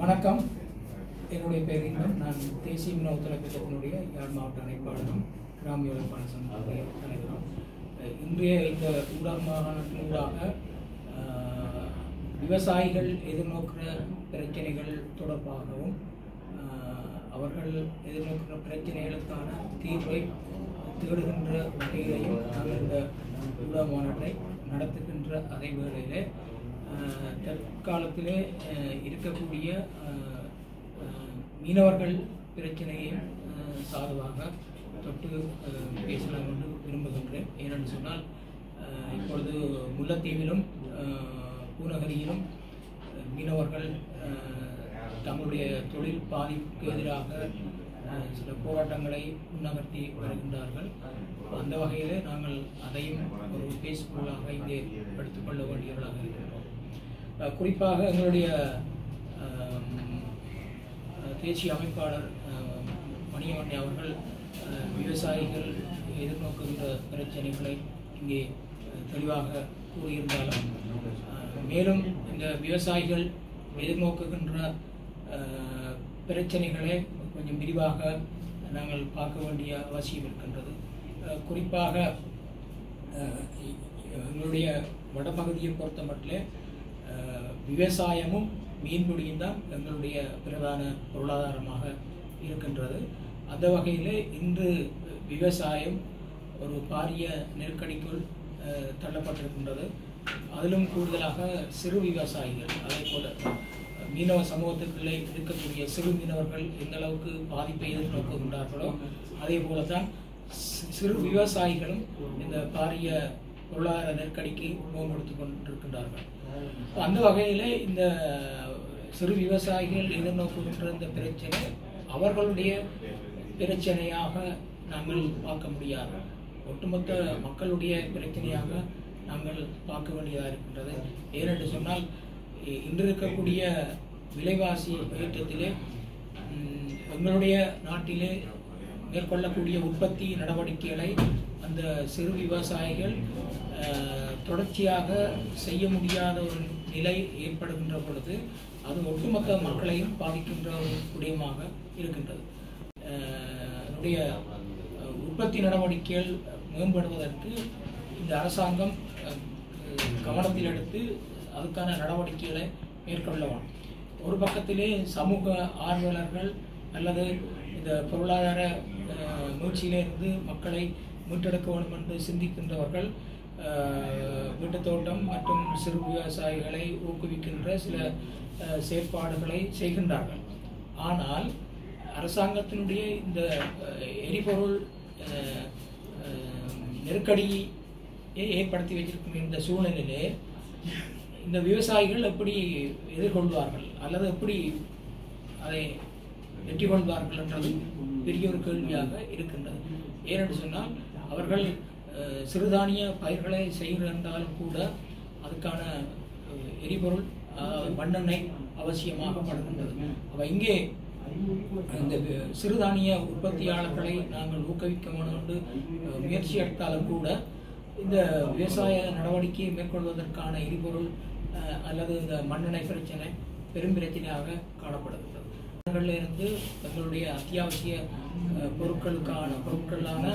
வணக்கம். என்னுடைய பெயர் இன்பம் நான் தேசிய உணவு தொலைப்பீட்டத்தினுடைய யாழ் மாவட்ட அணைப்பாளரும் கிராமிய உழைப்பாளர் சங்கத்துடைய தலைவரும். இன்றைய இந்த ஊடக மாகாணத்தினூடாக விவசாயிகள் எதிர்நோக்கிற பிரச்சனைகள் தொடர்பாகவும் அவர்கள் எதிர்நோக்கிற பிரச்சனைகளுக்கான தீர்வை தேடுகின்ற வகையிலையும் நாங்கள் இந்த ஊடக மாநாட்டை நடத்துகின்ற அதே வேளையிலே தற்காலத்திலே இருக்கக்கூடிய மீனவர்கள் பிரச்சனையை சாதுவாக தொட்டு பேசலாம் என்று விரும்புகின்றேன். ஏனென்று சொன்னால் இப்பொழுது முல்லைத்தீவிலும் பூநகரியிலும் மீனவர்கள் தங்களுடைய தொழில் பாதிப்புக்கு எதிராக சில போராட்டங்களை முன்னகர்த்தி வருகின்றார்கள். அந்த வகையில் நாங்கள் அதையும் ஒரு பேசுபொருளாக இங்கே எடுத்துக்கொள்ள வேண்டியவர்களாக இருக்கின்றோம் குறிப்பாக எங்களுடைய தேர்ச்சி தேசிய அமைப்பாளர் அஹ், மணியமணி அவர்கள் விவசாயிகள் எதிர்நோக்குகின்ற பிரச்சனைகளை இங்கே தெளிவாக கூறியிருந்தாலும் மேலும் இந்த விவசாயிகள் எதிர்நோக்குகின்ற பிரச்சனைகளை கொஞ்சம் விரிவாக நாங்கள் பார்க்க வேண்டிய அவசியம் இருக்கின்றது. குறிப்பாக எங்களுடைய வடபகுதியை பொறுத்த மட்டும் விவசாயமும் மீன்பிடியும் தான் எங்களுடைய பிரதான பொருளாதாரமாக இருக்கின்றது. அந்த வகையில் இன்று விவசாயம் ஒரு பாரிய நெருக்கடிக்குள் தள்ளப்பட்டிருக்கின்றது. அதிலும் கூடுதலாக சிறு விவசாயிகள் அதே போல மீனவ சமூகத்துக்குள்ளே இருக்கக்கூடிய சிறு மீனவர்கள் எந்த அளவுக்கு பாதிப்பை எதிர்நோக்குகின்றார்களோ அதே போல தான் சிறு விவசாயிகளும் இந்த பாரிய பொருளாதார நெருக்கடிக்கு முகங்கொடுத்து கொண்டிருக்கின்றார்கள். அந்த வகையில் இந்த சிறு விவசாயிகள் எதிர்நோக்குகின்ற இந்த பிரச்சனை அவர்களுடைய பிரச்சனையாக நாங்கள் பார்க்க முடியாது. ஒட்டுமொத்த மக்களுடைய பிரச்சனையாக நாங்கள் பார்க்க வேண்டியதாக இருக்கின்றது. ஏனென்று சொன்னால் இன்று இருக்கக்கூடிய விலைவாசி ஏற்றத்திலே எங்களுடைய நாட்டிலே மேற்கொள்ளக்கூடிய உற்பத்தி நடவடிக்கைகளை அந்த சிறு விவசாயிகள் தொடர்ச்சியாக செய்ய முடியாத ஒரு நிலை ஏற்படுகின்ற பொழுது அது ஒட்டுமொத்த மக்களையும் பாதிக்கின்ற ஒரு விடயமாக இருக்கின்றது. அதனுடைய என்னுடைய உற்பத்தி நடவடிக்கைகள் மேம்படுவதற்கு இந்த அரசாங்கம் கவனத்தில் எடுத்து அதுக்கான நடவடிக்கைகளை மேற்கொள்ள வேண்டும். ஒரு பக்கத்திலே சமூக ஆர்வலர்கள் அல்லது இந்த பொருளாதார மூழ்ச்சியிலிருந்து மக்களை மீட்டெடுக்க வேண்டும் என்று சிந்திக்கின்றவர்கள் வீட்டு வீட்டுத் தோட்டம் மற்றும் சிறு விவசாயிகளை ஊக்குவிக்கின்ற சில செயற்பாடுகளை செய்கின்றார்கள். ஆனால் அரசாங்கத்தினுடைய இந்த எரிபொருள் நெருக்கடியை ஏற்படுத்தி வைத்திருக்கும் இந்த சூழ்நிலையிலே இந்த விவசாயிகள் எப்படி எதிர்கொள்வார்கள்? அல்லது எப்படி அதை வெற்றி கொள்வார்கள் என்றது பெரிய ஒரு கேள்வியாக இருக்கின்றது. ஏனென்று சொன்னால் அவர்கள் சிறுதானிய பயிர்களை செய்கின்றாலும் கூட அதுக்கான எரிபொருள் மண்ணெண்ணெய் அவசியமாக படுகின்றது. அப்ப இங்கே இந்த சிறுதானிய உற்பத்தியாளர்களை நாங்கள் ஊக்குவிக்க வேண்டும் என்று முயற்சி எடுத்தாலும் கூட இந்த விவசாய நடவடிக்கையை மேற்கொள்வதற்கான எரிபொருள் அல்லது இந்த மண்ணெண்ணெய் பிரச்சனை பெரும் பிரச்சனையாக காணப்படுகின்றது. இருந்து தங்களுடைய அத்தியாவசிய பொருட்களுக்கான பொருட்களான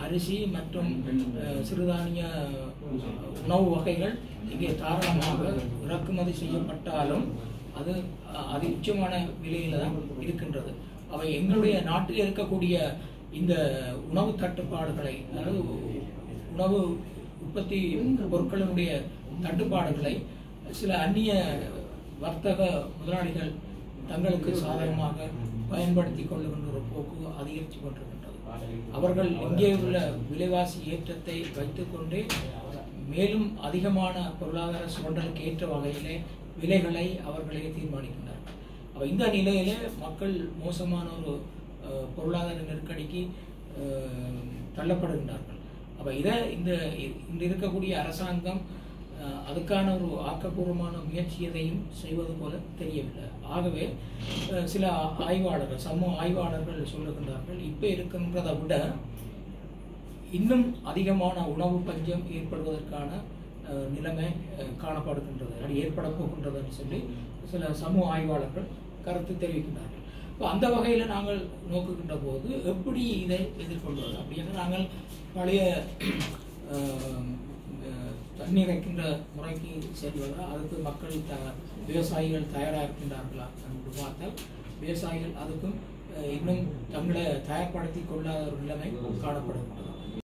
அரிசி மற்றும் சிறுதானிய உணவு வகைகள் இங்கே தாராளமாக இறக்குமதி செய்யப்பட்டாலும் அது அது அதி உச்சமான விலையில தான் இருக்கின்றது. அவை எங்களுடைய நாட்டில் இருக்கக்கூடிய இந்த உணவு தட்டுப்பாடுகளை அதாவது உணவு உற்பத்தி பொருட்களினுடைய தட்டுப்பாடுகளை சில அந்நிய வர்த்தக முதலாளிகள் தங்களுக்கு சாதகமாக பயன்படுத்தி கொள்ளுகின்ற ஒரு போக்கு அதிகரித்து கொண்டிருக்கின்றது. அவர்கள் இங்கே உள்ள விலைவாசி ஏற்றத்தை வைத்துக்கொண்டே மேலும் அதிகமான பொருளாதார சுரண்டலுக்கு ஏற்ற வகையிலே விலைகளை அவர்களே தீர்மானிக்கின்றார்கள் அப்போ இந்த நிலையிலே மக்கள் மோசமான ஒரு பொருளாதார நெருக்கடிக்கு தள்ளப்படுகின்றார்கள். அப்போ இதை இந்த இன்று இருக்கக்கூடிய அரசாங்கம் அதுக்கான ஒரு ஆக்கப்பூர்வமான முயற்சி எதையும் செய்வது போல தெரியவில்லை. ஆகவே சில ஆய்வாளர்கள் சமூக ஆய்வாளர்கள் சொல்லுகின்றார்கள் இப்போ இருக்கின்றதை விட இன்னும் அதிகமான உணவு பஞ்சம் ஏற்படுவதற்கான நிலைமை காணப்படுகின்றது. அது ஏற்பட போகின்றதுன்னு சொல்லி சில சமூக ஆய்வாளர்கள் கருத்து தெரிவிக்கின்றார்கள். இப்போ அந்த வகையில் நாங்கள் நோக்குகின்ற போது எப்படி இதை எதிர்கொள்வது? அப்படின்னு நாங்கள் பழைய தண்ணீர் வைக்கின்ற முறைக்கு செல்வதா அதுக்கு மக்கள் த விவசாயிகள் தயாராக இருக்கின்றார்களா என்று பார்த்தால் விவசாயிகள் அதுக்கும் இன்னும் தமிழை தயார்படுத்தி கொள்ளாத ஒரு நிலைமை காணப்படுகின்றது